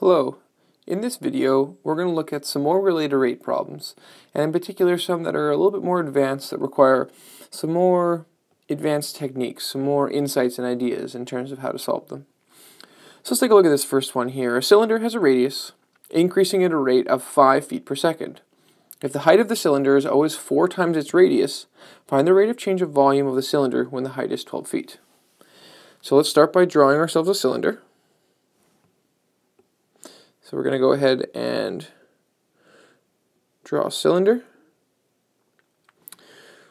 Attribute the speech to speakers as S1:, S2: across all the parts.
S1: Hello. In this video, we're going to look at some more related rate problems, and in particular some that are a little bit more advanced that require some more advanced techniques, some more insights and ideas in terms of how to solve them. So let's take a look at this first one here. A cylinder has a radius increasing at a rate of 5 feet per second. If the height of the cylinder is always 4 times its radius, find the rate of change of volume of the cylinder when the height is 12 feet. So let's start by drawing ourselves a cylinder. So we're going to go ahead and draw a cylinder.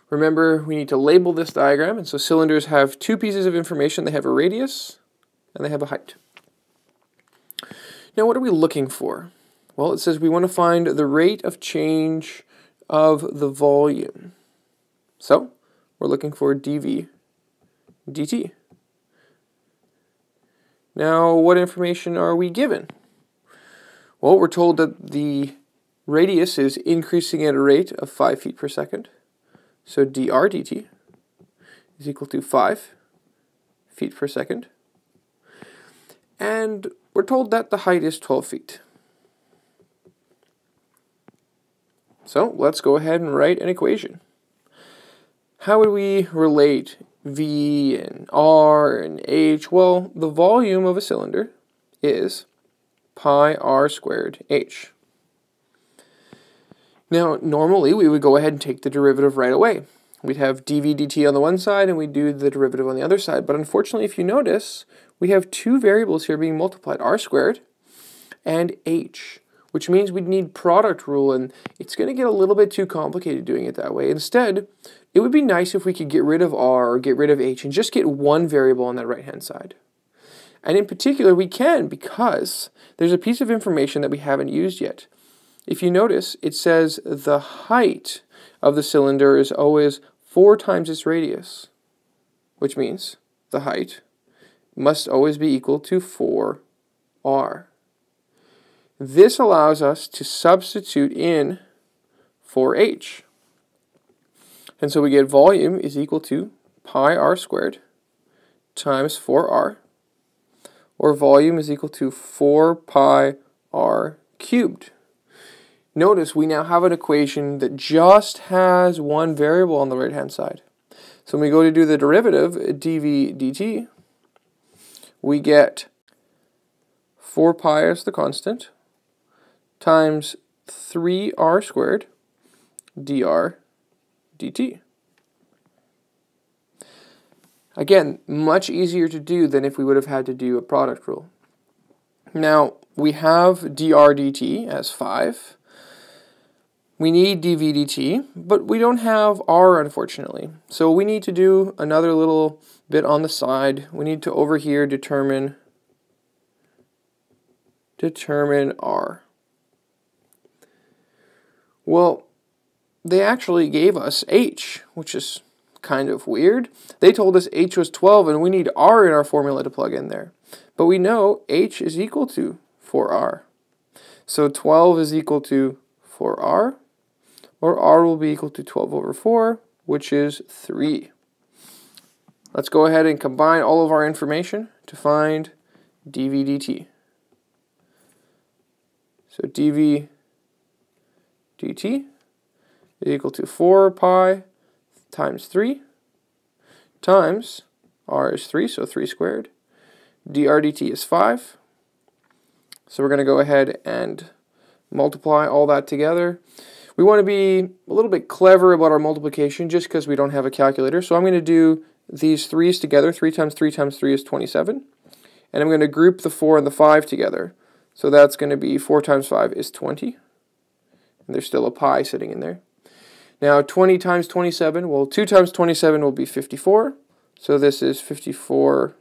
S1: Remember, we need to label this diagram, and so cylinders have two pieces of information. They have a radius, and they have a height. Now, what are we looking for? Well, it says we want to find the rate of change of the volume. So, we're looking for dV dt. Now, what information are we given? Well, we're told that the radius is increasing at a rate of 5 feet per second. So dr dt is equal to 5 feet per second. And we're told that the height is 12 feet. So let's go ahead and write an equation. How would we relate V and R and H? Well, the volume of a cylinder is pi r squared h. Now, normally we would go ahead and take the derivative right away. We'd have dv dt on the one side and we'd do the derivative on the other side. But unfortunately, if you notice, we have two variables here being multiplied, r squared and h, which means we'd need product rule, and it's going to get a little bit too complicated doing it that way. Instead, it would be nice if we could get rid of r or get rid of h and just get one variable on that right-hand side. And in particular, we can because there's a piece of information that we haven't used yet. If you notice, it says the height of the cylinder is always 4 times its radius, which means the height must always be equal to 4r. This allows us to substitute in 4h. And so we get volume is equal to pi r squared times 4r or volume is equal to 4 pi r cubed. Notice we now have an equation that just has one variable on the right hand side. So when we go to do the derivative, dv dt, we get 4 pi as the constant times 3r squared dr dt. Again, much easier to do than if we would have had to do a product rule. Now, we have dr dt as 5. We need dv dt, but we don't have r, unfortunately. So we need to do another little bit on the side. We need to, over here, determine, determine r. Well, they actually gave us h, which is kind of weird. They told us h was 12 and we need r in our formula to plug in there. But we know h is equal to 4r. So 12 is equal to 4r, or r will be equal to 12 over 4, which is 3. Let's go ahead and combine all of our information to find dv dt. So dv dt is equal to 4 pi times 3 times r is 3, so 3 squared. dr dt is 5. So we're going to go ahead and multiply all that together. We want to be a little bit clever about our multiplication just because we don't have a calculator. So I'm going to do these 3's together. 3 times 3 times 3 is 27. And I'm going to group the 4 and the 5 together. So that's going to be 4 times 5 is 20. And there's still a pi sitting in there. Now 20 times 27, well 2 times 27 will be 54. So this is 54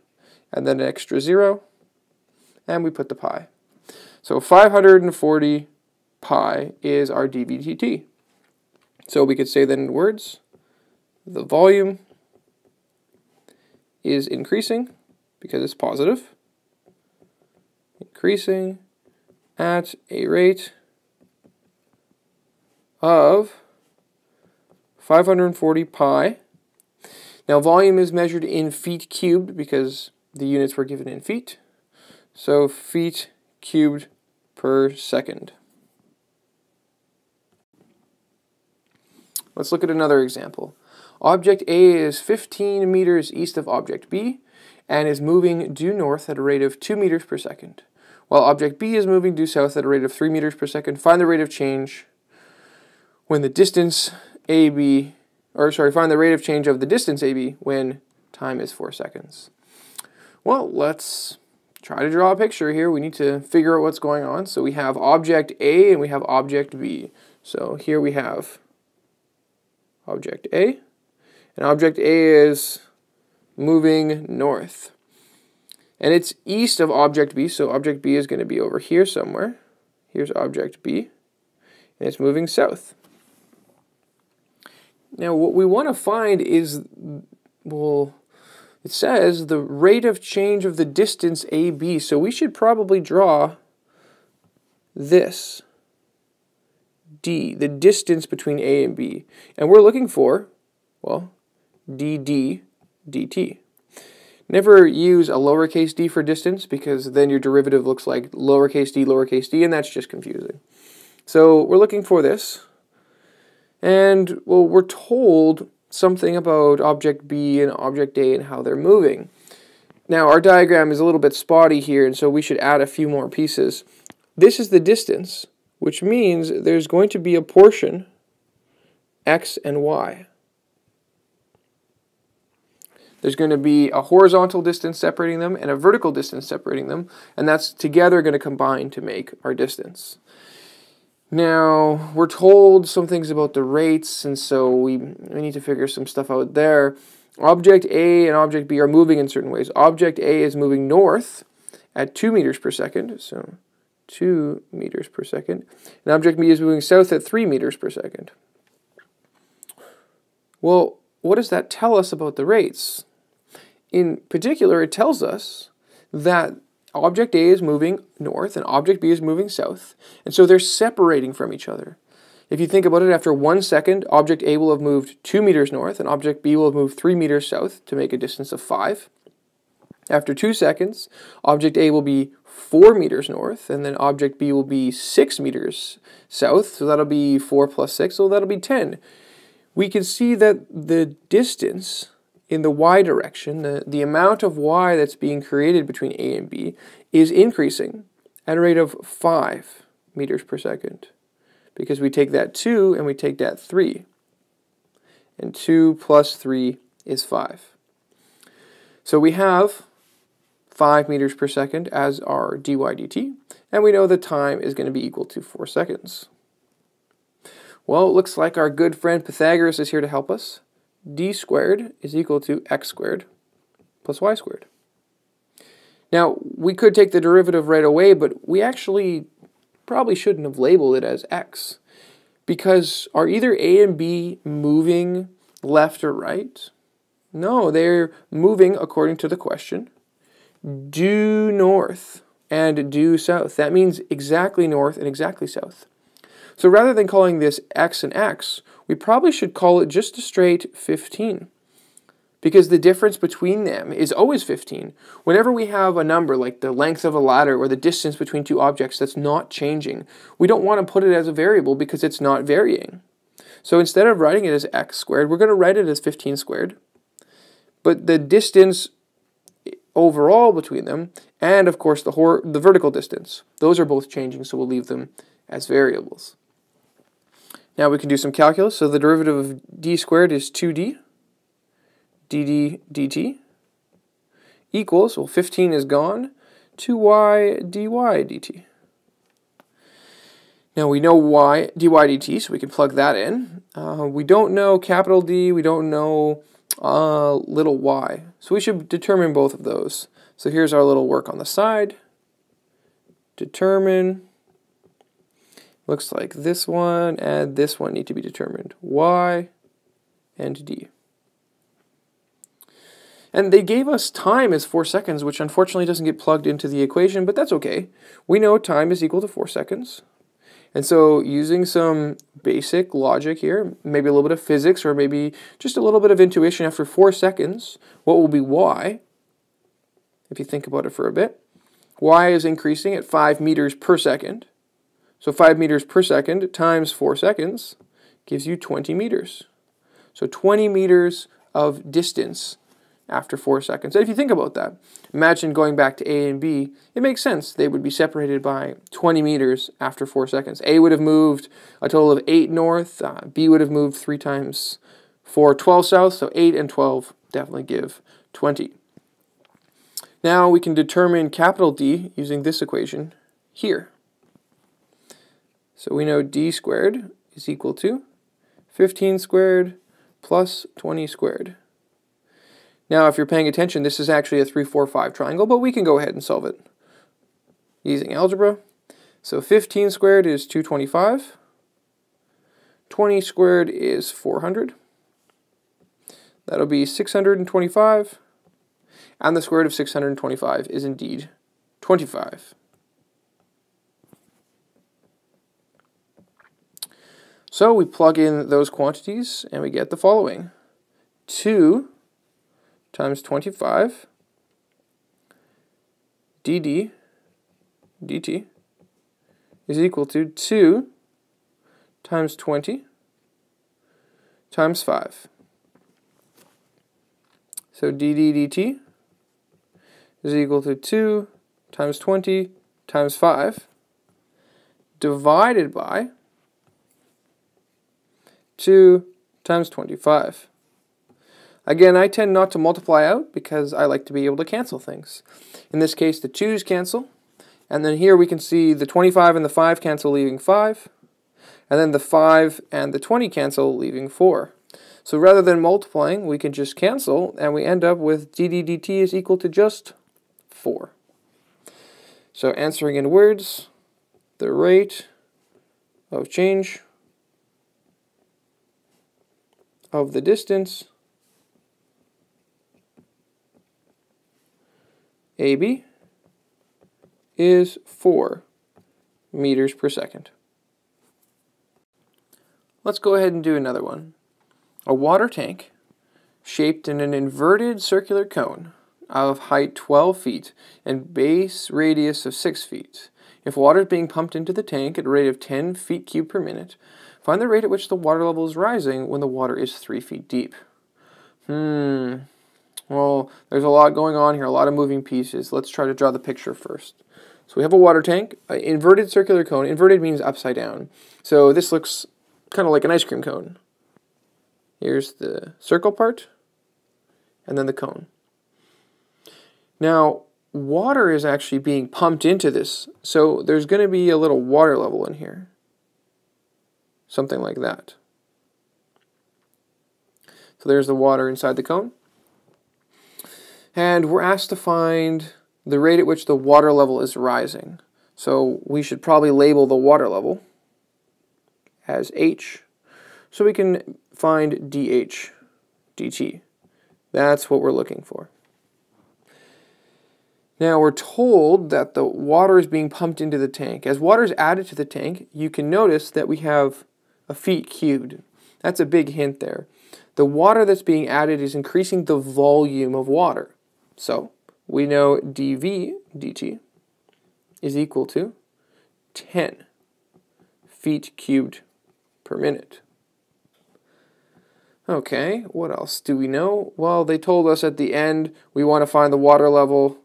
S1: and then an extra 0. And we put the pi. So 540 pi is our dVdt. So we could say that in words, the volume is increasing because it's positive. Increasing at a rate of 540 pi. Now volume is measured in feet cubed because the units were given in feet. So feet cubed per second. Let's look at another example. Object A is 15 meters east of object B and is moving due north at a rate of 2 meters per second, while object B is moving due south at a rate of 3 meters per second. Find the rate of change when the distance AB, or sorry, find the rate of change of the distance AB when time is 4 seconds. Well, let's try to draw a picture here. We need to figure out what's going on. So we have object A and we have object B. So here we have object A, and object A is moving north. And it's east of object B, so object B is going to be over here somewhere. Here's object B, and it's moving south. Now, what we want to find is, well, it says the rate of change of the distance AB, so we should probably draw this, D, the distance between A and B. And we're looking for, well, dd dt. Never use a lowercase d for distance because then your derivative looks like lowercase d, lowercase d, and that's just confusing. So we're looking for this. And, well, we're told something about object B and object A and how they're moving. Now, our diagram is a little bit spotty here, and so we should add a few more pieces. This is the distance, which means there's going to be a portion, x and y. There's going to be a horizontal distance separating them and a vertical distance separating them, and that's together going to combine to make our distance. Now, we're told some things about the rates, and so we, we need to figure some stuff out there. Object A and object B are moving in certain ways. Object A is moving north at 2 meters per second, so 2 meters per second. And object B is moving south at 3 meters per second. Well, what does that tell us about the rates? In particular, it tells us that object A is moving north and object B is moving south, and so they're separating from each other. If you think about it, after one second, object A will have moved 2 meters north and object B will have moved 3 meters south to make a distance of 5. After 2 seconds, object A will be 4 meters north and then object B will be 6 meters south, so that'll be 4 plus 6, so that'll be 10. We can see that the distance in the y direction, the, the amount of y that's being created between A and B is increasing at a rate of 5 meters per second because we take that 2 and we take that 3. And 2 plus 3 is 5. So we have 5 meters per second as our dy dt, and we know the time is going to be equal to 4 seconds. Well, it looks like our good friend Pythagoras is here to help us d squared is equal to x squared plus y squared. Now, we could take the derivative right away, but we actually probably shouldn't have labeled it as x because are either a and b moving left or right? No, they're moving according to the question due north and due south. That means exactly north and exactly south. So rather than calling this x and x, we probably should call it just a straight 15 because the difference between them is always 15. Whenever we have a number like the length of a ladder or the distance between two objects that's not changing, we don't want to put it as a variable because it's not varying. So instead of writing it as x squared, we're going to write it as 15 squared. But the distance overall between them, and of course the, the vertical distance, those are both changing, so we'll leave them as variables. Now we can do some calculus. So the derivative of d squared is 2d, dd dt, equals, well 15 is gone, 2y dy dt. Now we know y dy dt, so we can plug that in. Uh, we don't know capital D, we don't know uh, little y. So we should determine both of those. So here's our little work on the side. Determine looks like this one and this one need to be determined. Y and D. And they gave us time as 4 seconds, which unfortunately doesn't get plugged into the equation, but that's okay. We know time is equal to 4 seconds. And so using some basic logic here, maybe a little bit of physics or maybe just a little bit of intuition after 4 seconds, what will be y, if you think about it for a bit, y is increasing at 5 meters per second. So 5 meters per second times 4 seconds gives you 20 meters. So 20 meters of distance after 4 seconds. And if you think about that, imagine going back to A and B, it makes sense. They would be separated by 20 meters after 4 seconds. A would have moved a total of 8 north, uh, B would have moved 3 times 4, 12 south, so 8 and 12 definitely give 20. Now we can determine capital D using this equation here. So we know d squared is equal to 15 squared plus 20 squared. Now if you're paying attention, this is actually a 3, 4, 5 triangle, but we can go ahead and solve it using algebra. So 15 squared is 225. 20 squared is 400. That'll be 625 and the square root of 625 is indeed 25. So we plug in those quantities and we get the following. 2 times 25 dd dt is equal to 2 times 20 times 5. So dd dt is equal to 2 times 20 times 5 divided by 2 times 25. Again, I tend not to multiply out because I like to be able to cancel things. In this case, the 2's cancel, and then here we can see the 25 and the 5 cancel, leaving 5, and then the 5 and the 20 cancel, leaving 4. So rather than multiplying, we can just cancel, and we end up with dd dt is equal to just 4. So answering in words, the rate of change of the distance AB is 4 meters per second. Let's go ahead and do another one. A water tank shaped in an inverted circular cone of height 12 feet and base radius of 6 feet. If water is being pumped into the tank at a rate of 10 feet cubed per minute, find the rate at which the water level is rising when the water is 3 feet deep. Hmm. Well, there's a lot going on here, a lot of moving pieces. Let's try to draw the picture first. So we have a water tank, an inverted circular cone. Inverted means upside down. So this looks kind of like an ice cream cone. Here's the circle part, and then the cone. Now, water is actually being pumped into this, so there's going to be a little water level in here. Something like that. So there's the water inside the cone. And we're asked to find the rate at which the water level is rising. So we should probably label the water level as H. So we can find dH dt. That's what we're looking for. Now we're told that the water is being pumped into the tank. As water is added to the tank, you can notice that we have a feet cubed. That's a big hint there. The water that's being added is increasing the volume of water. So we know dV dt is equal to 10 feet cubed per minute. Okay, what else do we know? Well, they told us at the end we want to find the water level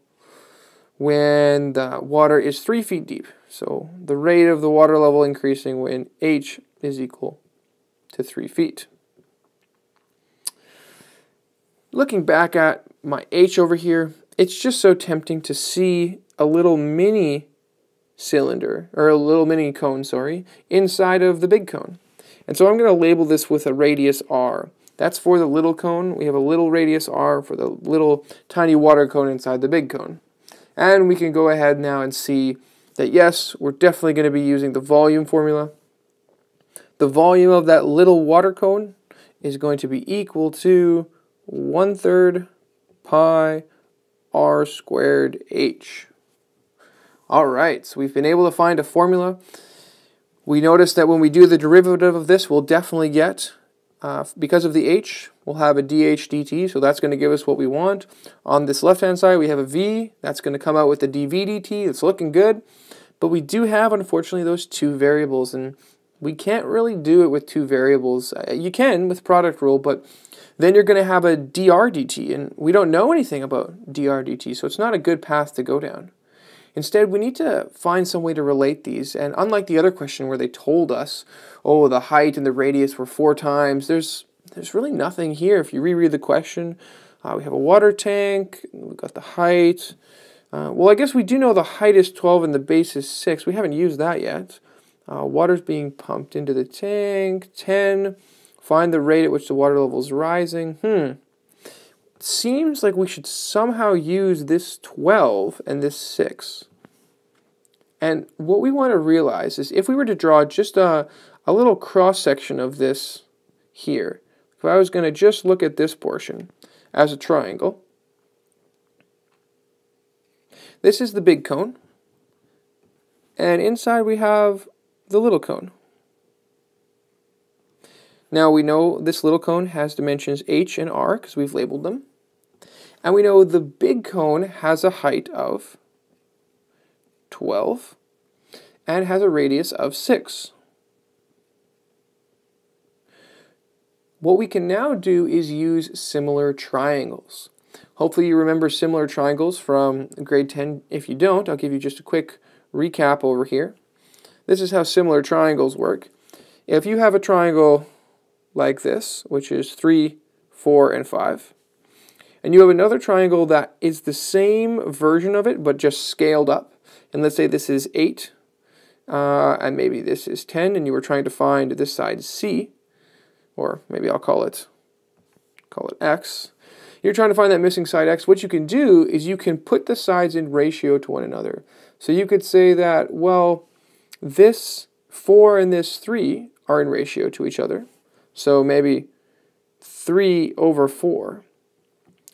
S1: when the water is 3 feet deep. So the rate of the water level increasing when h is equal to 3 feet. Looking back at my h over here, it's just so tempting to see a little mini cylinder, or a little mini cone, sorry, inside of the big cone. And so I'm going to label this with a radius r. That's for the little cone. We have a little radius r for the little tiny water cone inside the big cone. And we can go ahead now and see that yes, we're definitely going to be using the volume formula. The volume of that little water cone is going to be equal to 1 third pi r squared h. All right, so we've been able to find a formula. We notice that when we do the derivative of this, we'll definitely get uh, because of the h, we'll have a dh dt, so that's going to give us what we want. On this left-hand side, we have a v, that's going to come out with the dv dt, it's looking good. But we do have, unfortunately, those two variables, and we can't really do it with two variables. Uh, you can with product rule, but then you're going to have a dr dt, and we don't know anything about dr dt, so it's not a good path to go down. Instead, we need to find some way to relate these. And unlike the other question where they told us, oh, the height and the radius were four times, there's, there's really nothing here. If you reread the question, uh, we have a water tank, we've got the height. Uh, well, I guess we do know the height is 12 and the base is 6. We haven't used that yet. Uh, water's being pumped into the tank. 10. Find the rate at which the water level is rising. Hmm seems like we should somehow use this 12 and this 6. And what we want to realize is if we were to draw just a, a little cross section of this here, if I was going to just look at this portion as a triangle, this is the big cone, and inside we have the little cone. Now we know this little cone has dimensions h and r because we've labeled them. And we know the big cone has a height of 12 and has a radius of 6. What we can now do is use similar triangles. Hopefully you remember similar triangles from grade 10. If you don't, I'll give you just a quick recap over here. This is how similar triangles work. If you have a triangle like this, which is 3, 4, and 5, and you have another triangle that is the same version of it, but just scaled up. And let's say this is 8, uh, and maybe this is 10, and you were trying to find this side C, or maybe I'll call it, call it X. You're trying to find that missing side X. What you can do is you can put the sides in ratio to one another. So you could say that, well, this 4 and this 3 are in ratio to each other. So maybe 3 over 4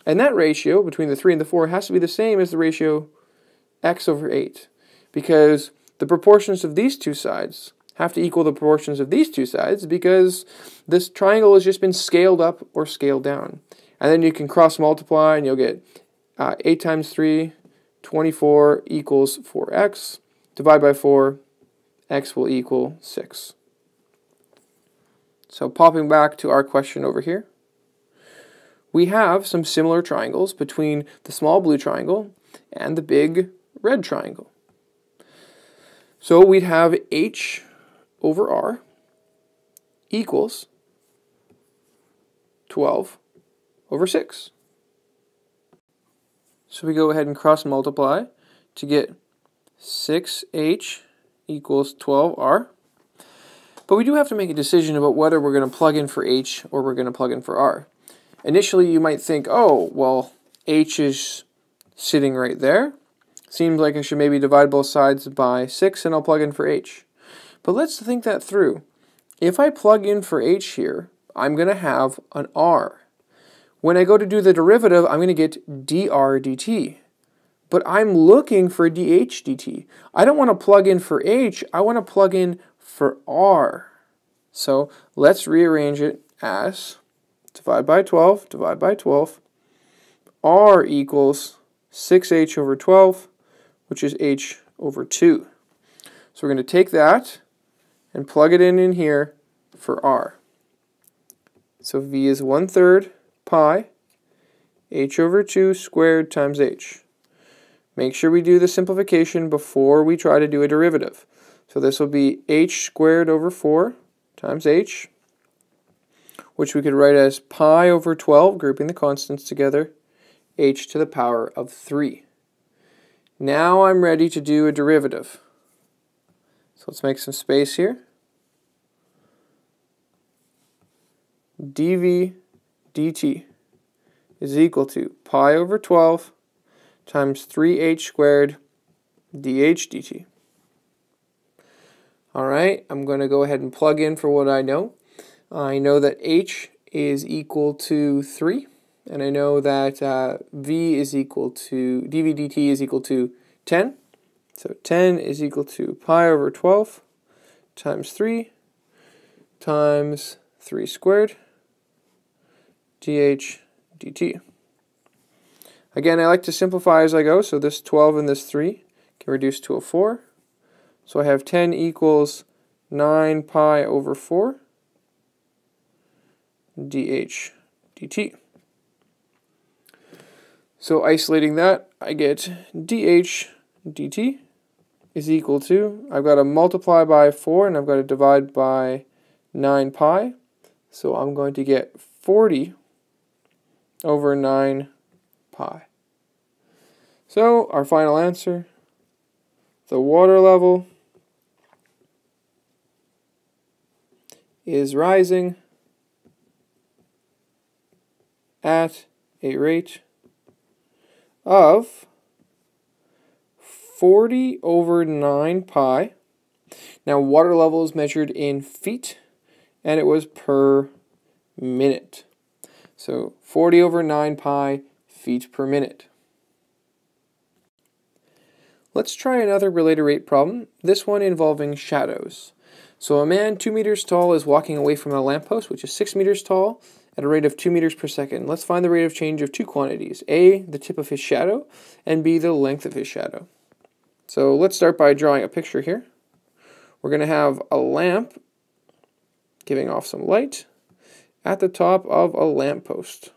S1: and that ratio between the 3 and the 4 has to be the same as the ratio x over 8 because the proportions of these two sides have to equal the proportions of these two sides because this triangle has just been scaled up or scaled down. And then you can cross multiply and you'll get uh, 8 times 3, 24 equals 4x. Divide by 4, x will equal 6. So popping back to our question over here we have some similar triangles between the small blue triangle and the big red triangle. So we'd have h over r equals 12 over 6. So we go ahead and cross multiply to get 6h equals 12r. But we do have to make a decision about whether we're going to plug in for h or we're going to plug in for r. Initially, you might think, oh, well, h is sitting right there. Seems like I should maybe divide both sides by 6 and I'll plug in for h. But let's think that through. If I plug in for h here, I'm going to have an r. When I go to do the derivative, I'm going to get dr dt. But I'm looking for dh dt. I don't want to plug in for h, I want to plug in for r. So let's rearrange it as divide by 12, divide by 12. R equals 6h over 12, which is h over 2. So we're going to take that and plug it in in here for r. So v is 1 third pi h over 2 squared times h. Make sure we do the simplification before we try to do a derivative. So this will be h squared over 4 times h which we could write as pi over 12, grouping the constants together, h to the power of 3. Now I'm ready to do a derivative. So let's make some space here. dv dt is equal to pi over 12 times 3h squared dh dt. Alright, I'm going to go ahead and plug in for what I know. I know that h is equal to 3, and I know that uh, v is equal to, dv dt is equal to 10. So 10 is equal to pi over 12 times 3 times 3 squared, dH dt. Again, I like to simplify as I go, so this 12 and this 3 can reduce to a 4. So I have 10 equals 9 pi over 4 dH dt. So isolating that, I get dH dt is equal to, I've got to multiply by 4 and I've got to divide by 9 pi. So I'm going to get 40 over 9 pi. So our final answer, the water level is rising at a rate of 40 over 9 pi. Now water level is measured in feet and it was per minute. So 40 over 9 pi feet per minute. Let's try another related rate problem, this one involving shadows. So a man 2 meters tall is walking away from a lamppost, which is 6 meters tall, at a rate of 2 meters per second. Let's find the rate of change of two quantities, A, the tip of his shadow, and B, the length of his shadow. So let's start by drawing a picture here. We're going to have a lamp giving off some light at the top of a lamppost.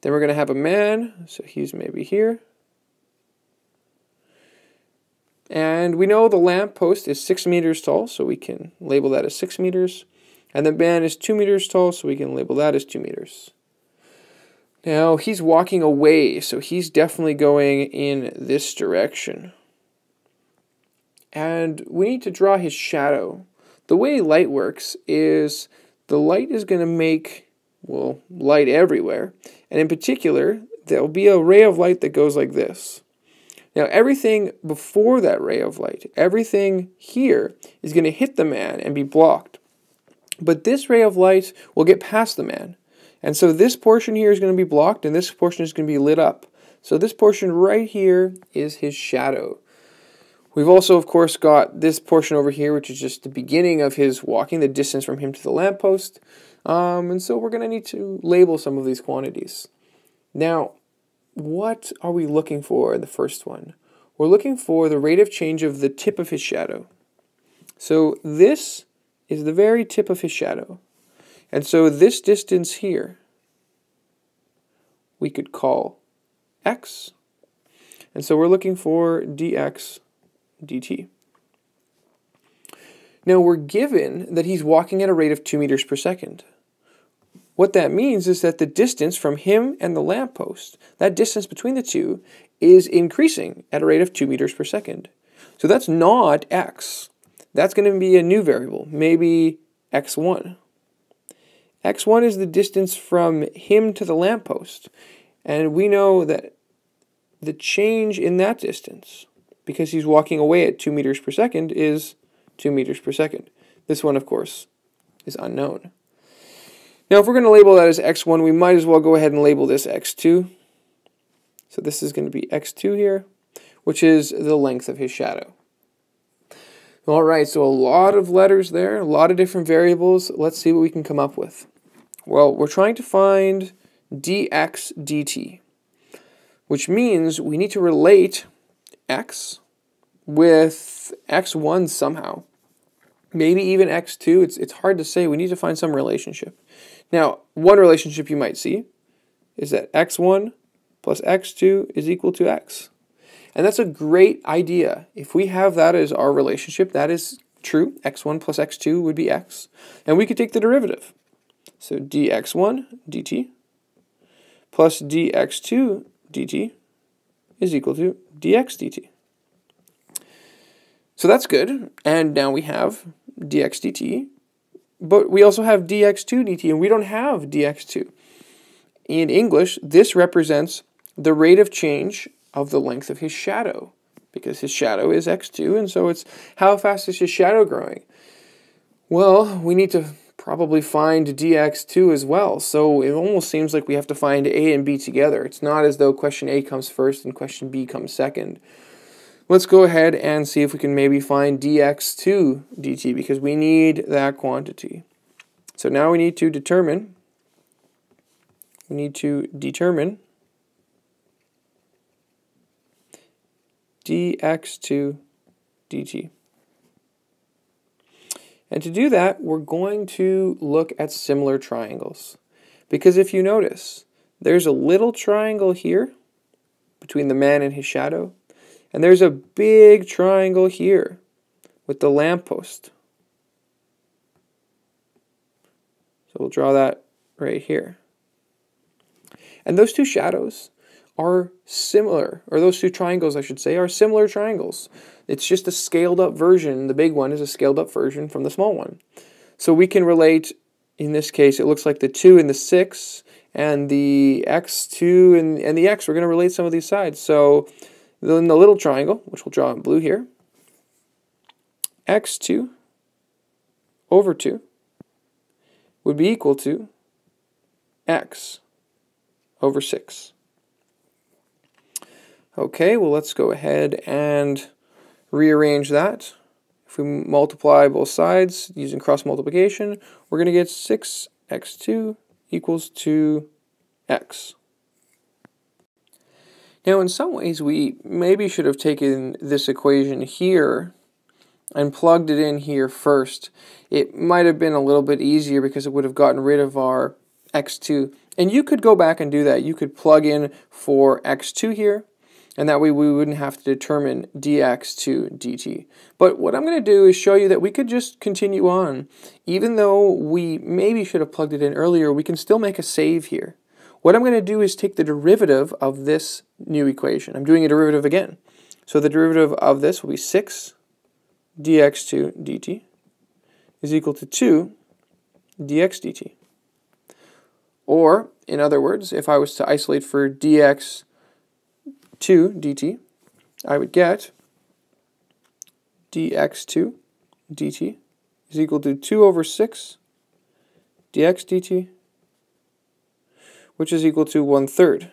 S1: Then we're going to have a man, so he's maybe here. And we know the lamp post is 6 meters tall, so we can label that as 6 meters. And the man is 2 meters tall, so we can label that as 2 meters. Now, he's walking away, so he's definitely going in this direction. And we need to draw his shadow. The way light works is the light is going to make, well, light everywhere. And in particular, there'll be a ray of light that goes like this. Now, everything before that ray of light, everything here is going to hit the man and be blocked. But this ray of light will get past the man. And so this portion here is going to be blocked and this portion is going to be lit up. So this portion right here is his shadow. We've also, of course, got this portion over here, which is just the beginning of his walking, the distance from him to the lamppost. Um, and so we're going to need to label some of these quantities. Now, what are we looking for in the first one? We're looking for the rate of change of the tip of his shadow. So this is the very tip of his shadow. And so this distance here, we could call x. And so we're looking for dx dt. Now we're given that he's walking at a rate of 2 meters per second. What that means is that the distance from him and the lamppost, that distance between the two, is increasing at a rate of 2 meters per second. So that's not x. That's going to be a new variable, maybe x1. x1 is the distance from him to the lamppost. And we know that the change in that distance, because he's walking away at 2 meters per second, is 2 meters per second. This one, of course, is unknown. Now, if we're going to label that as x1, we might as well go ahead and label this x2. So this is going to be x2 here, which is the length of his shadow. All right, so a lot of letters there, a lot of different variables. Let's see what we can come up with. Well, we're trying to find dx dt, which means we need to relate x with x1 somehow. Maybe even x2. It's, it's hard to say. We need to find some relationship. Now, one relationship you might see is that x1 plus x2 is equal to x. And that's a great idea. If we have that as our relationship, that is true. x1 plus x2 would be x. And we could take the derivative. So dx1 dt plus dx2 dt is equal to dx dt. So that's good. And now we have dx dt but we also have dx2 dt, and we don't have dx2. In English, this represents the rate of change of the length of his shadow, because his shadow is x2, and so it's how fast is his shadow growing? Well, we need to probably find dx2 as well, so it almost seems like we have to find a and b together. It's not as though question a comes first and question b comes second. Let's go ahead and see if we can maybe find dx2 dt because we need that quantity. So now we need to determine, we need to determine dx2 dt. And to do that, we're going to look at similar triangles. Because if you notice, there's a little triangle here between the man and his shadow, and there's a big triangle here with the lamppost. So we'll draw that right here. And those two shadows are similar, or those two triangles, I should say, are similar triangles. It's just a scaled up version. The big one is a scaled up version from the small one. So we can relate, in this case, it looks like the 2 and the 6, and the x2 and, and the x, we're going to relate some of these sides. So in the little triangle, which we'll draw in blue here, x2 over 2 would be equal to x over 6. Okay, well let's go ahead and rearrange that. If we multiply both sides using cross multiplication, we're going to get 6x2 equals 2x. Now in some ways we maybe should have taken this equation here and plugged it in here first. It might have been a little bit easier because it would have gotten rid of our x2. And you could go back and do that. You could plug in for x2 here and that way we wouldn't have to determine dx2 dt. But what I'm going to do is show you that we could just continue on. Even though we maybe should have plugged it in earlier, we can still make a save here. What I'm going to do is take the derivative of this new equation. I'm doing a derivative again. So the derivative of this will be 6 dx2 dt is equal to 2 dx dt. Or, in other words, if I was to isolate for dx 2 dt, I would get dx2 dt is equal to 2 over 6 dx dt, which is equal to 1 third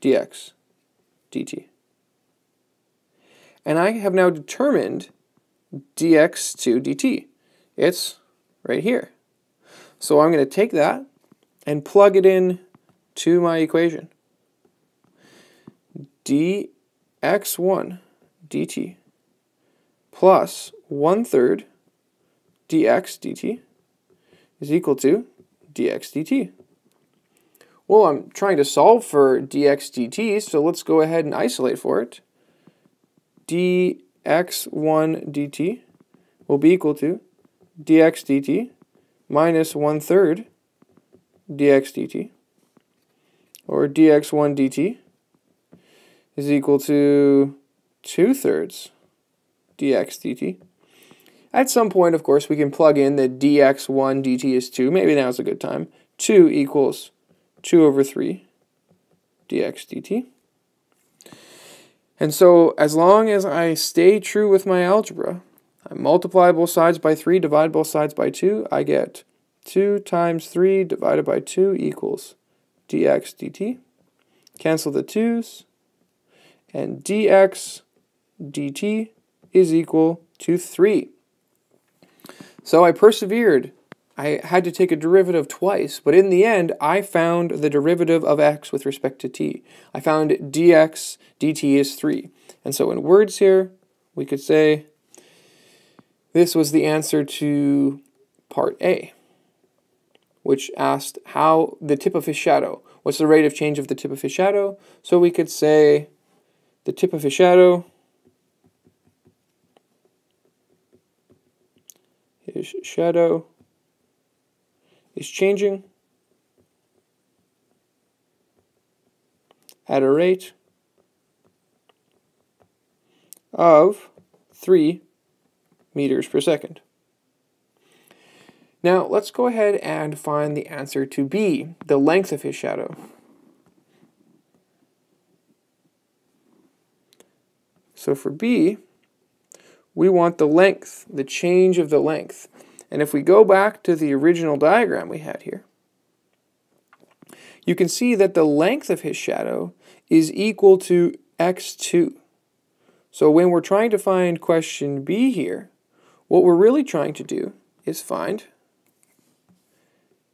S1: dx dt. And I have now determined dx2 dt. It's right here. So I'm going to take that and plug it in to my equation dx1 dt plus 1 third dx dt is equal to dx dt. Well, I'm trying to solve for dx dt, so let's go ahead and isolate for it. dx1 dt will be equal to dx dt minus 1 third dx dt, or dx1 dt is equal to 2 thirds dx dt. At some point, of course, we can plug in that dx1 dt is 2. Maybe now's a good time. 2 equals 2 over 3 dx dt. And so as long as I stay true with my algebra, I multiply both sides by 3, divide both sides by 2, I get 2 times 3 divided by 2 equals dx dt. Cancel the 2's, and dx dt is equal to 3. So I persevered. I had to take a derivative twice, but in the end, I found the derivative of x with respect to t. I found dx dt is 3. And so in words here, we could say this was the answer to part A, which asked how the tip of his shadow, what's the rate of change of the tip of his shadow? So we could say the tip of his shadow, his shadow is changing at a rate of 3 meters per second. Now let's go ahead and find the answer to B, the length of his shadow. So for B, we want the length, the change of the length. And if we go back to the original diagram we had here, you can see that the length of his shadow is equal to x2. So when we're trying to find question B here, what we're really trying to do is find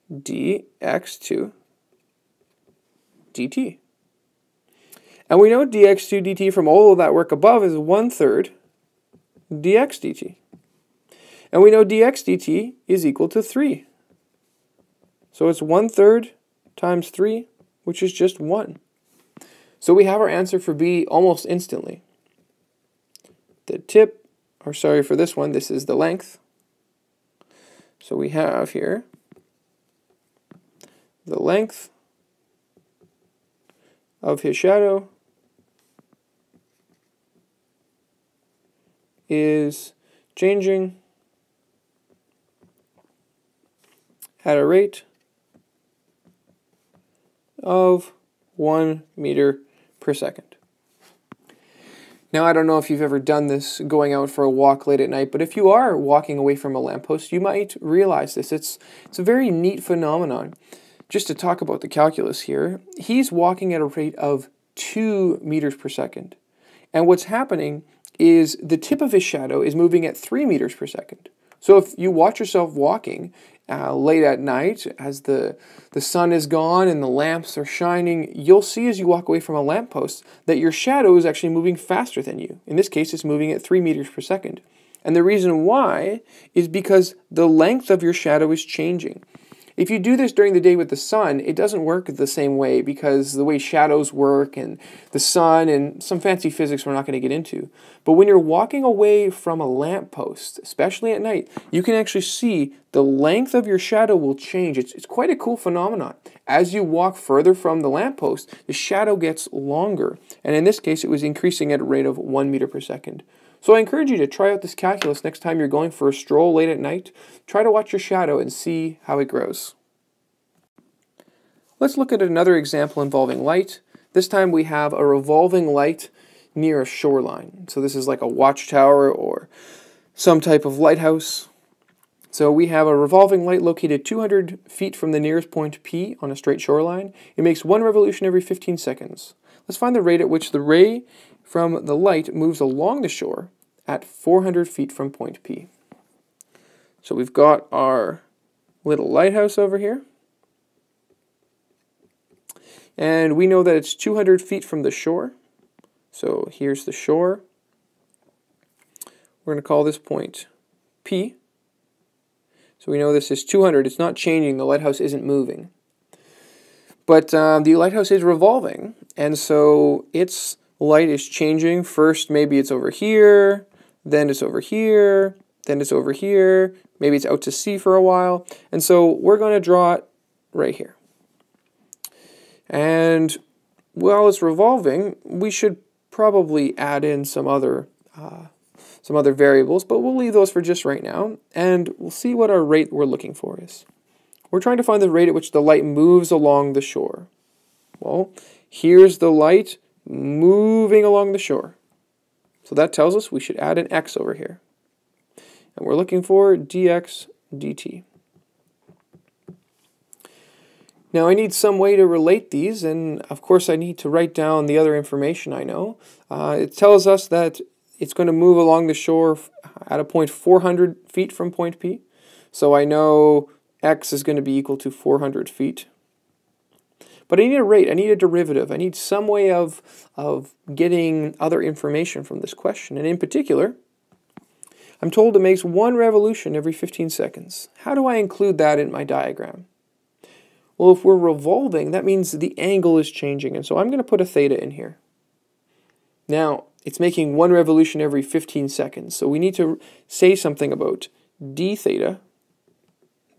S1: dx2 dt. And we know dx2 dt from all of that work above is 1 third dx dt. And we know dx dt is equal to 3. So it's 1 third times 3, which is just 1. So we have our answer for B almost instantly. The tip, or sorry for this one, this is the length. So we have here the length of his shadow is changing at a rate of 1 meter per second. Now, I don't know if you've ever done this going out for a walk late at night, but if you are walking away from a lamppost, you might realize this. It's, it's a very neat phenomenon. Just to talk about the calculus here, he's walking at a rate of 2 meters per second. And what's happening is the tip of his shadow is moving at 3 meters per second. So if you watch yourself walking uh, late at night as the, the sun is gone and the lamps are shining, you'll see as you walk away from a lamppost that your shadow is actually moving faster than you. In this case, it's moving at 3 meters per second. And the reason why is because the length of your shadow is changing. If you do this during the day with the sun, it doesn't work the same way because the way shadows work and the sun and some fancy physics we're not going to get into. But when you're walking away from a lamppost, especially at night, you can actually see the length of your shadow will change. It's, it's quite a cool phenomenon. As you walk further from the lamppost, the shadow gets longer. And in this case, it was increasing at a rate of 1 meter per second. So I encourage you to try out this calculus next time you're going for a stroll late at night. Try to watch your shadow and see how it grows. Let's look at another example involving light. This time we have a revolving light near a shoreline. So this is like a watchtower or some type of lighthouse. So we have a revolving light located 200 feet from the nearest point P on a straight shoreline. It makes one revolution every 15 seconds. Let's find the rate at which the ray from the light moves along the shore at 400 feet from point P. So we've got our little lighthouse over here. And we know that it's 200 feet from the shore. So here's the shore. We're going to call this point P. So we know this is 200. It's not changing. The lighthouse isn't moving. But um, the lighthouse is revolving. And so it's light is changing. First, maybe it's over here, then it's over here, then it's over here, maybe it's out to sea for a while. And so we're going to draw it right here. And while it's revolving, we should probably add in some other uh, some other variables, but we'll leave those for just right now, and we'll see what our rate we're looking for is. We're trying to find the rate at which the light moves along the shore. Well, here's the light moving along the shore. So that tells us we should add an x over here. And we're looking for dx dt. Now I need some way to relate these, and of course I need to write down the other information I know. Uh, it tells us that it's going to move along the shore at a point 400 feet from point P. So I know x is going to be equal to 400 feet. But I need a rate, I need a derivative, I need some way of, of getting other information from this question. And in particular, I'm told it makes one revolution every 15 seconds. How do I include that in my diagram? Well, if we're revolving, that means the angle is changing. And so I'm going to put a theta in here. Now, it's making one revolution every 15 seconds. So we need to say something about d theta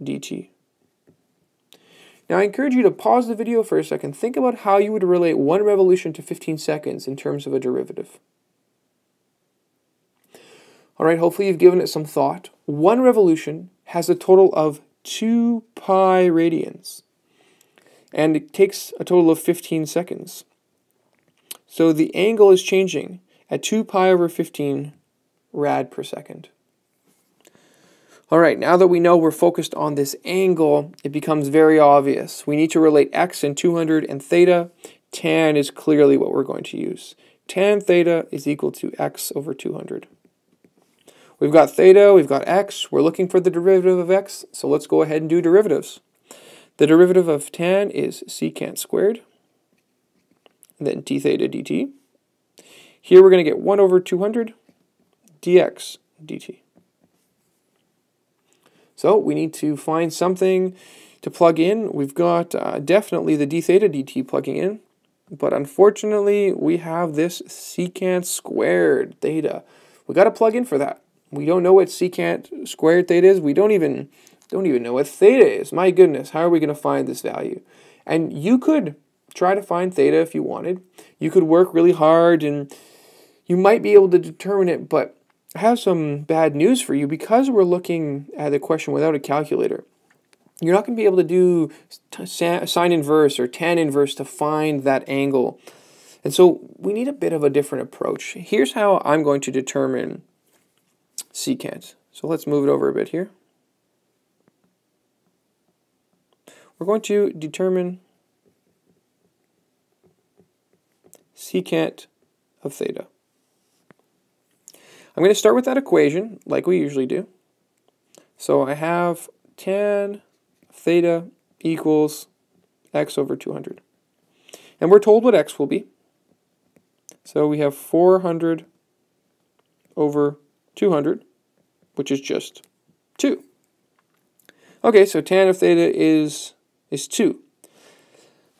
S1: dt. Now I encourage you to pause the video for a second. Think about how you would relate one revolution to 15 seconds in terms of a derivative. Alright, hopefully you've given it some thought. One revolution has a total of 2 pi radians. And it takes a total of 15 seconds. So the angle is changing at 2 pi over 15 rad per second. All right, now that we know we're focused on this angle, it becomes very obvious. We need to relate x and 200 and theta. Tan is clearly what we're going to use. Tan theta is equal to x over 200. We've got theta, we've got x, we're looking for the derivative of x, so let's go ahead and do derivatives. The derivative of tan is secant squared, then d theta dt. Here we're going to get 1 over 200 dx dt. So we need to find something to plug in. We've got uh, definitely the d theta dt plugging in, but unfortunately we have this secant squared theta. We got to plug in for that. We don't know what secant squared theta is. We don't even don't even know what theta is. My goodness, how are we going to find this value? And you could try to find theta if you wanted. You could work really hard and you might be able to determine it, but I have some bad news for you because we're looking at the question without a calculator. You're not going to be able to do sine inverse or tan inverse to find that angle. And so we need a bit of a different approach. Here's how I'm going to determine secant. So let's move it over a bit here. We're going to determine secant of theta. I'm going to start with that equation like we usually do. So I have tan theta equals x over 200. And we're told what x will be. So we have 400 over 200, which is just 2. Okay, so tan of theta is is 2.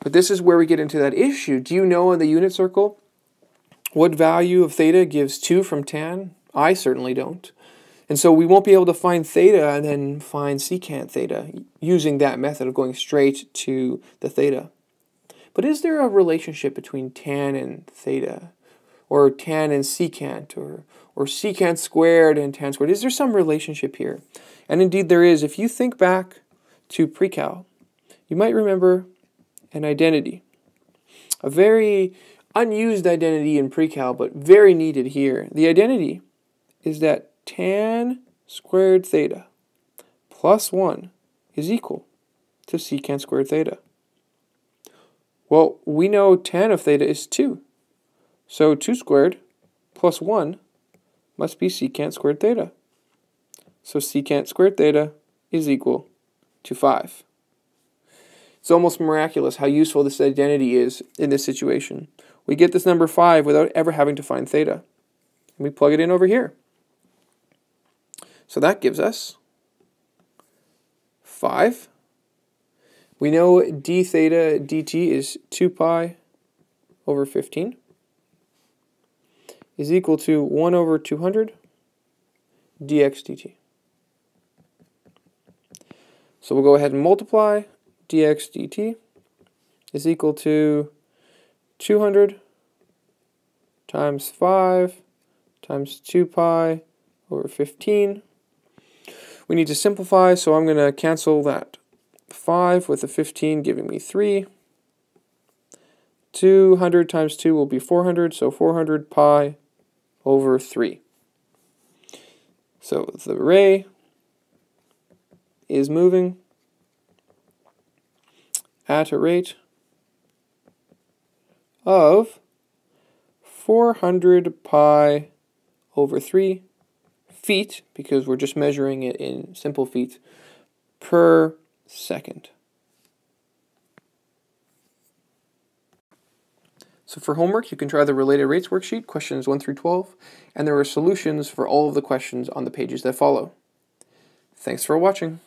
S1: But this is where we get into that issue. Do you know in the unit circle what value of theta gives 2 from tan? I certainly don't. And so we won't be able to find theta and then find secant theta using that method of going straight to the theta. But is there a relationship between tan and theta? Or tan and secant? Or, or secant squared and tan squared? Is there some relationship here? And indeed there is. If you think back to pre-cal, you might remember an identity. A very unused identity in pre-cal, but very needed here. The identity is that tan squared theta plus 1 is equal to secant squared theta. Well, we know tan of theta is 2. So 2 squared plus 1 must be secant squared theta. So secant squared theta is equal to 5. It's almost miraculous how useful this identity is in this situation. We get this number 5 without ever having to find theta. And we plug it in over here. So that gives us 5. We know d theta dt is 2 pi over 15 is equal to 1 over 200 dx dt. So we'll go ahead and multiply dx dt is equal to 200 times 5 times 2 pi over 15. We need to simplify, so I'm going to cancel that 5 with a 15 giving me 3. 200 times 2 will be 400, so 400 pi over 3. So the ray is moving at a rate of 400 pi over 3 feet, because we're just measuring it in simple feet, per second. So for homework, you can try the related rates worksheet, questions 1 through 12, and there are solutions for all of the questions on the pages that follow. Thanks for watching.